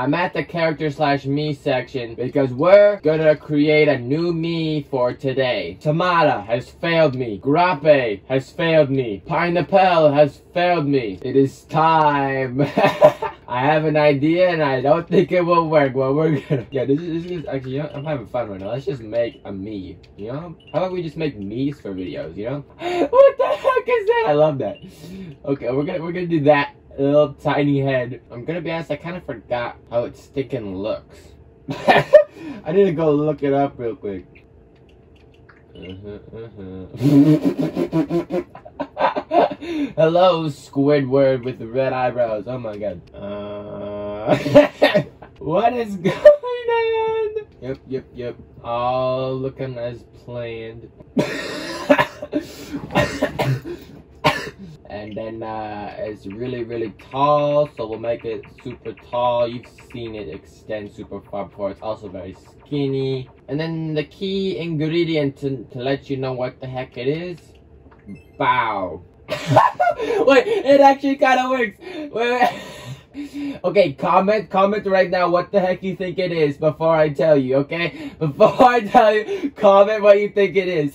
I'm at the character slash Mii section because we're gonna create a new Mii for today. Tamada has failed me. Grappe has failed me. Pineapple has failed me. It is time. I have an idea and I don't think it will work. Well, we're gonna. Yeah, this is, this is actually, you know, I'm having fun right now. Let's just make a Mii. You know? How about we just make Mii's for videos, you know? what the heck is that? I love that. Okay, we're gonna we're gonna do that little tiny head. I'm gonna be honest, I kind of forgot how it sticking looks. I need to go look it up real quick. Hello, Squidward with the red eyebrows. Oh my god. Uh, what is going on? Yep, yep, yep. All looking as planned. and then uh, it's really, really tall, so we'll make it super tall. You've seen it extend super far before. It's also very skinny. And then the key ingredient to, to let you know what the heck it is, bow. wait, it actually kind of works. Wait, wait. okay, comment, comment right now what the heck you think it is before I tell you, okay? Before I tell you, comment what you think it is.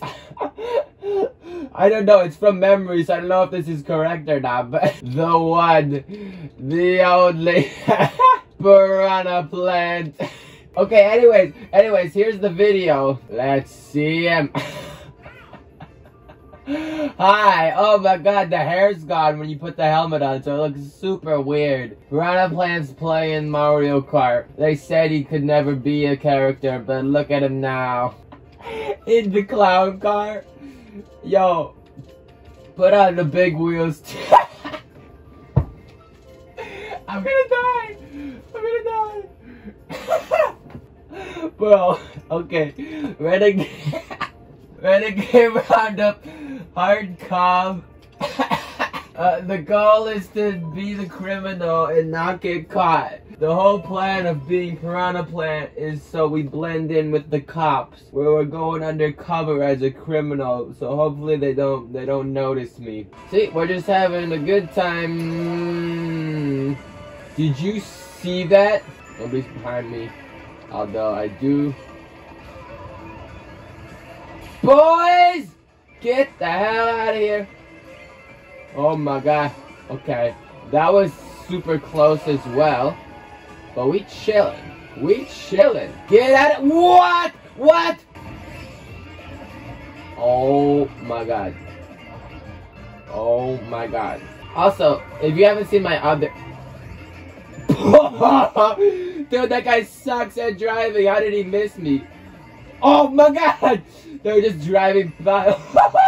I don't know, it's from memories. I don't know if this is correct or not, but the one, the only piranha plant. Okay, anyways, anyways, here's the video. Let's see him. Hi! Oh my god, the hair's gone when you put the helmet on, so it looks super weird. Piranha Plant's playing Mario Kart. They said he could never be a character, but look at him now. In the clown car. Yo, put on the big wheels. I'm gonna die! I'm gonna die! Bro, okay. Renegade. Renegade Roundup Hard Cobb. Uh, the goal is to be the criminal and not get caught. The whole plan of being Piranha Plant is so we blend in with the cops, where we're going undercover as a criminal. So hopefully they don't they don't notice me. See, we're just having a good time. Did you see that? Nobody's behind me, although I do Boys! Get the hell out of here. Oh my god. Okay. That was super close as well. But we chilling. We chilling. Get out of- What? What? Oh my god. Oh my god. Also, if you haven't seen my other... Dude, that guy sucks at driving. How did he miss me? Oh my god! They're just driving by.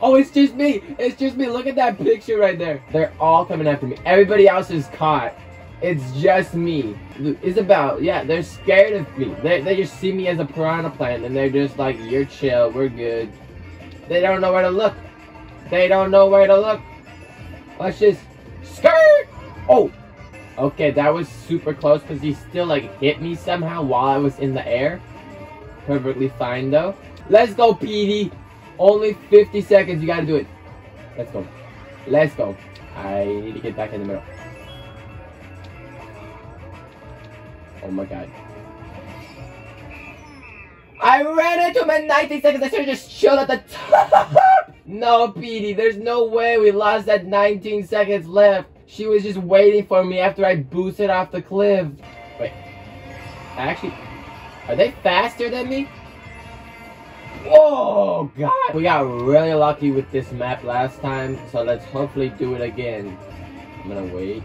oh, it's just me. It's just me. Look at that picture right there. They're all coming after me. Everybody else is caught. It's just me. Isabelle, yeah, they're scared of me. They, they just see me as a piranha plant and they're just like, you're chill, we're good. They don't know where to look. They don't know where to look. Let's just skirt. Oh, okay, that was super close because he still like hit me somehow while I was in the air. Perfectly fine though. Let's go, PD. Only 50 seconds. You gotta do it. Let's go. Let's go. I need to get back in the middle. Oh my god. I ran into him in 90 seconds. I should have just chilled at the top. no, PD. There's no way we lost that 19 seconds left. She was just waiting for me after I boosted off the cliff. Wait. Actually, are they faster than me? Oh god! We got really lucky with this map last time, so let's hopefully do it again. I'm gonna wait.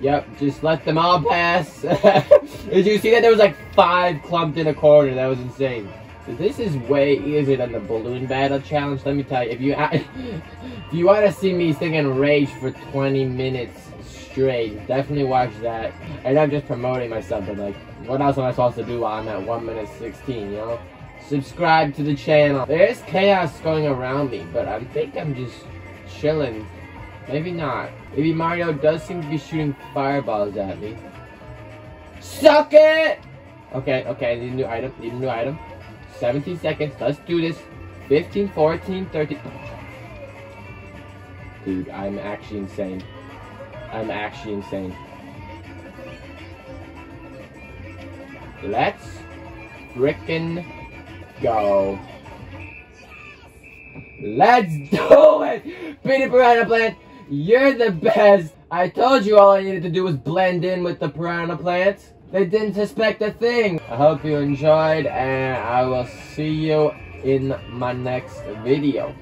Yep, just let them all pass. Did you see that? There was like five clumped in a corner. That was insane. So this is way easier than the balloon battle challenge. Let me tell you, if you if you want to see me singing Rage for 20 minutes straight, definitely watch that. And I'm just promoting myself, but like, what else am I supposed to do while I'm at 1 minute 16, you know? Subscribe to the channel. There's chaos going around me, but I think I'm just chilling. Maybe not. Maybe Mario does seem to be shooting fireballs at me. Suck it! Okay, okay, I need a new item. Need a new item. 17 seconds. Let's do this. 15, 14, 13. Dude, I'm actually insane. I'm actually insane. let's frickin' go. Let's do it! Peanut Piranha Plant, you're the best! I told you all I needed to do was blend in with the Piranha Plants. They didn't suspect a thing. I hope you enjoyed and I will see you in my next video.